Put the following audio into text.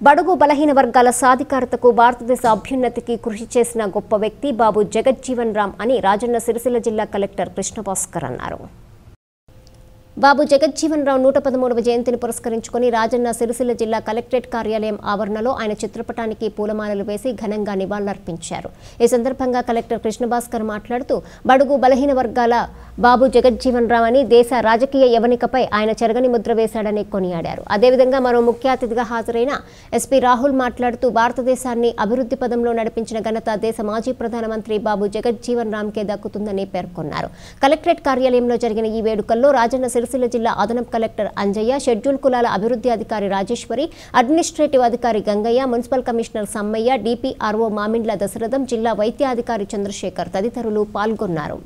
బడుగు బలహీన వర్గాల సాధికారతకు భారతదేశ అభ్యున్నతికి కృషి చేసిన గొప్ప వ్యక్తి బాబు జగజ్జీవన్ రామ్ అని రాజన్న సిరిసిల్ల జిల్లా కలెక్టర్ కృష్ణభాస్కర్ అన్నారు. బాబు జగజ్జీవన్ రావు నూట పదమూడవ జయంతిని పురస్కరించుకుని రాజన్న సిరిసిల్ల జిల్లా కలెక్టరేట్ కార్యాలయం ఆవరణలో ఆయన చిత్రపటానికి పూలమాలలు వేసి ఘనంగా నివాళులర్పించారు. ఈ సందర్భంగా కలెక్టర్ కృష్ణభాస్కర్ మాట్లాడుతూ బడుగు బలహీన వర్గాల బాబు జగజ్జీవన్ రామ్ అని దేశ రాజకీయ యవనికపై ఆయన చెరగని ముద్ర వేశాడని కొనియాడారు. అదేవిధంగా మరో ముఖ్య అతిథిగా హాజరైన ఎస్పీ రాహుల్ మాట్లాడుతూ భారతదేశాన్ని అభివృద్ధి పదంలో నడిపించిన ఘనత దేశ మాజీ ప్రధానమంత్రి బాబు జగజ్జీవన్ రామ్కే దక్కుతుందని పేర్కొన్నారు. కలెక్టరేట్ కార్యాలయంలో జరిగిన ఈ వేడుకల్లో రాజన్న సిరిసిల్ల జిల్లా అదనపు కలెక్టర్ అంజయ్య షెడ్యూల్ కులాల అభివృద్ధి అధికారి రాజేశ్వరి అడ్మినిస్ట్రేటివ్ అధికారి Gangaiah municipal commissioner Sammaiah DPRO Mamindla Dasharatham జిల్లా వైద్యాధికారి చంద్రశేఖర్ తదితరులు పాల్గొన్నారు.